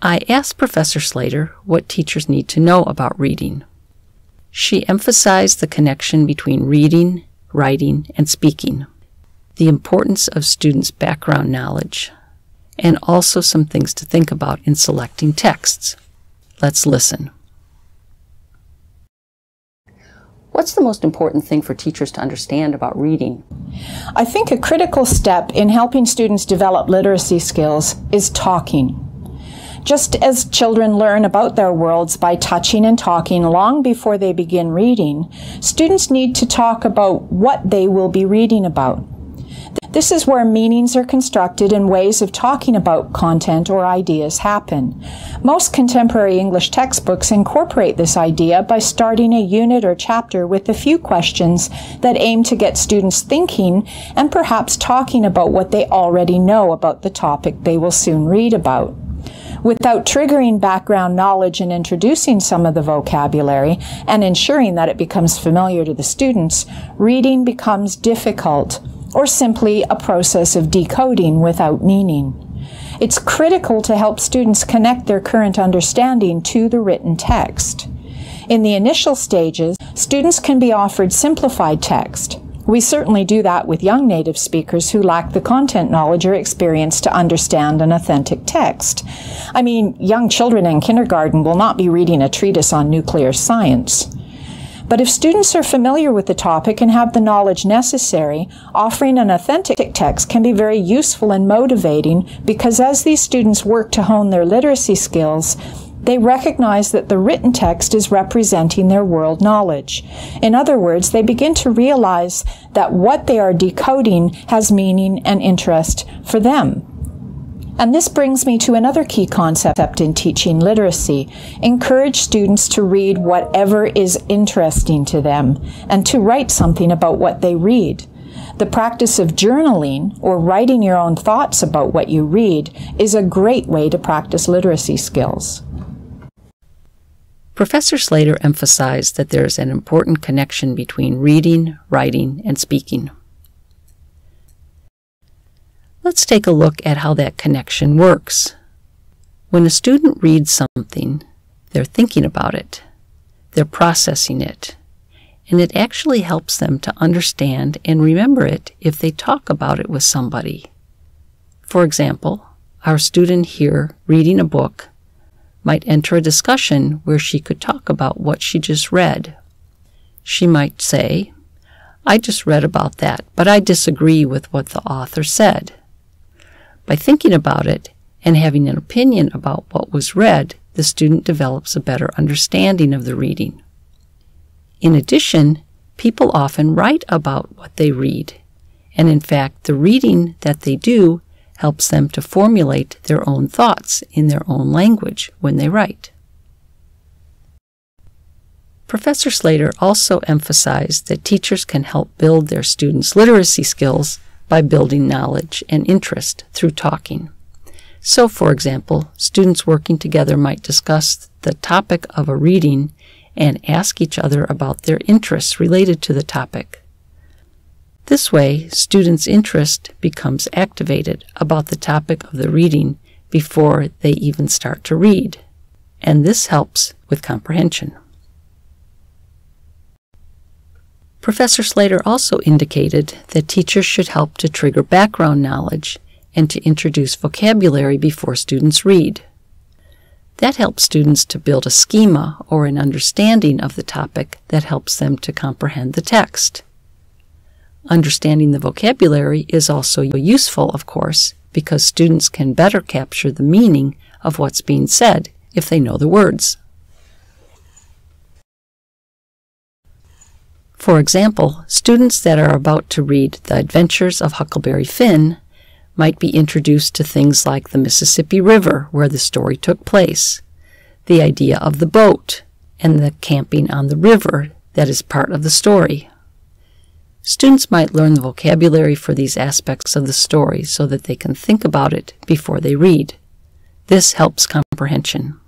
I asked Professor Slater what teachers need to know about reading. She emphasized the connection between reading, writing, and speaking, the importance of students' background knowledge, and also some things to think about in selecting texts. Let's listen. What's the most important thing for teachers to understand about reading? I think a critical step in helping students develop literacy skills is talking. Just as children learn about their worlds by touching and talking long before they begin reading, students need to talk about what they will be reading about. This is where meanings are constructed and ways of talking about content or ideas happen. Most contemporary English textbooks incorporate this idea by starting a unit or chapter with a few questions that aim to get students thinking and perhaps talking about what they already know about the topic they will soon read about. Without triggering background knowledge and introducing some of the vocabulary and ensuring that it becomes familiar to the students, reading becomes difficult or simply a process of decoding without meaning. It's critical to help students connect their current understanding to the written text. In the initial stages, students can be offered simplified text. We certainly do that with young native speakers who lack the content knowledge or experience to understand an authentic text. I mean, young children in kindergarten will not be reading a treatise on nuclear science. But if students are familiar with the topic and have the knowledge necessary, offering an authentic text can be very useful and motivating because as these students work to hone their literacy skills, they recognize that the written text is representing their world knowledge. In other words, they begin to realize that what they are decoding has meaning and interest for them. And this brings me to another key concept in teaching literacy. Encourage students to read whatever is interesting to them and to write something about what they read. The practice of journaling or writing your own thoughts about what you read is a great way to practice literacy skills. Professor Slater emphasized that there is an important connection between reading, writing, and speaking. Let's take a look at how that connection works. When a student reads something, they're thinking about it, they're processing it, and it actually helps them to understand and remember it if they talk about it with somebody. For example, our student here reading a book might enter a discussion where she could talk about what she just read. She might say, I just read about that, but I disagree with what the author said. By thinking about it and having an opinion about what was read, the student develops a better understanding of the reading. In addition, people often write about what they read, and in fact, the reading that they do helps them to formulate their own thoughts in their own language when they write. Professor Slater also emphasized that teachers can help build their students' literacy skills by building knowledge and interest through talking. So, for example, students working together might discuss the topic of a reading and ask each other about their interests related to the topic. This way, students' interest becomes activated about the topic of the reading before they even start to read, and this helps with comprehension. Professor Slater also indicated that teachers should help to trigger background knowledge and to introduce vocabulary before students read. That helps students to build a schema or an understanding of the topic that helps them to comprehend the text. Understanding the vocabulary is also useful, of course, because students can better capture the meaning of what's being said if they know the words. For example, students that are about to read The Adventures of Huckleberry Finn might be introduced to things like the Mississippi River, where the story took place, the idea of the boat, and the camping on the river that is part of the story. Students might learn the vocabulary for these aspects of the story so that they can think about it before they read. This helps comprehension.